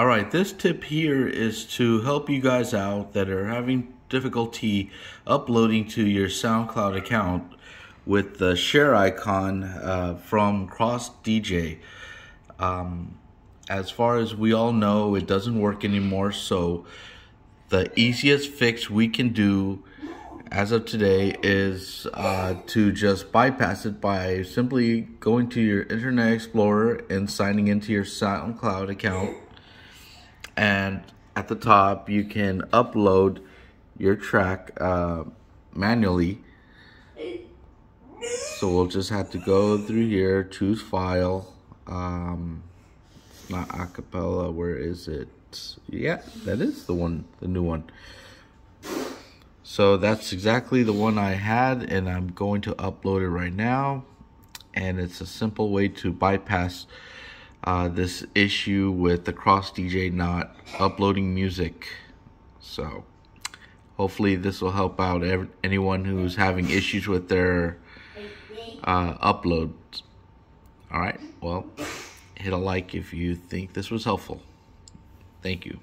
All right, this tip here is to help you guys out that are having difficulty uploading to your SoundCloud account with the share icon uh, from Cross DJ. Um, as far as we all know, it doesn't work anymore. So the easiest fix we can do as of today is uh, to just bypass it by simply going to your Internet Explorer and signing into your SoundCloud account. And at the top, you can upload your track uh, manually. So we'll just have to go through here, choose file. Um, not acapella, where is it? Yeah, that is the one, the new one. So that's exactly the one I had and I'm going to upload it right now. And it's a simple way to bypass uh, this issue with the Cross DJ not uploading music. So hopefully this will help out anyone who's having issues with their uh, uploads. All right, well, hit a like if you think this was helpful. Thank you.